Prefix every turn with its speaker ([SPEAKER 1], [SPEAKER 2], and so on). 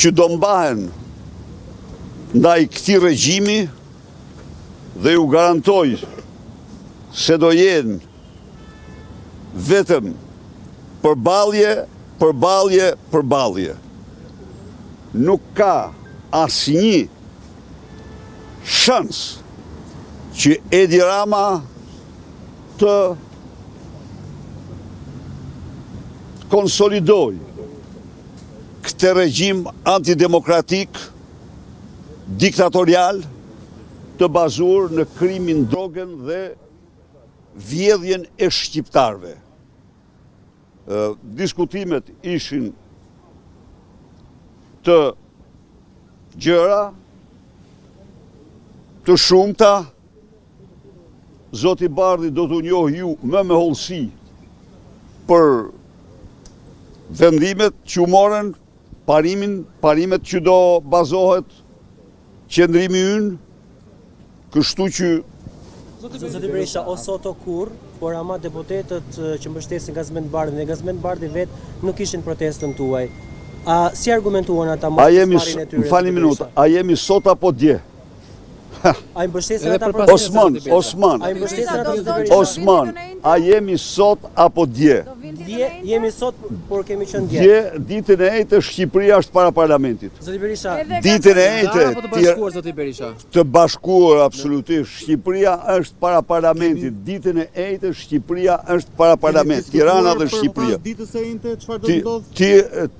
[SPEAKER 1] që do mbahen ndaj këtij regjimi dhe ju garantoj se do jenë vetëm përballje, përballje, përballje. Nuk ka asnjë shans që Edi Rama të konsolidojë këtë regjim antidemokratik, diktatorial, të bazuar në krimin, drogën dhe vjedhjen e shqiptarëve. Diskutimet ishin të gjëra, të shumta, Zoti Bardhi do t'ju njohë ju më me hollësi për vendimet që u morën, parimin, parimet që do bazohet qëndrimi ynë, kështu që
[SPEAKER 2] Zoti Berisha o sot o kurrë, por ama deputetët që mbështesin Gazmend Bardhin dhe Gazmend Bardhi vetë nuk ishin në protestën tuaj. A si argumentuan ata
[SPEAKER 1] pjesëmarrjen e tyre? A jemi sot apo dje?
[SPEAKER 2] A i mbështesin ata për të
[SPEAKER 1] Osman, Osman,
[SPEAKER 2] a i mbështesin ata
[SPEAKER 1] për të bërë Osman, a jemi sot apo dje?
[SPEAKER 2] Dje, jemi sot, por kemi qënë dje.
[SPEAKER 1] Dje, ditën e enjte, Shqipëria është para parlamentit.
[SPEAKER 2] Zoti Berisha,
[SPEAKER 1] ditën e
[SPEAKER 3] enjte, të bashkuar, Zoti Berisha.
[SPEAKER 1] Të bashkuar, absolutisht, Shqipëria është para parlamentit. Ditën e enjte, Shqipëria është para parlamentit. Tirana dhe Shqipëria.
[SPEAKER 4] Ditën e enjte, çfarë do të ndodhë?